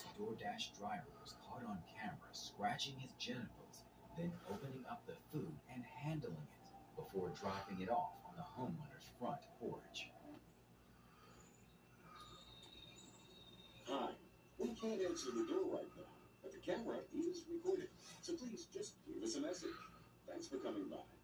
This DoorDash driver was caught on camera scratching his genitals, then opening up the food and handling it before dropping it off on the homeowner's front porch. Hi, we can't answer the door right now, but the camera is recorded, So please just leave us a message. Thanks for coming by.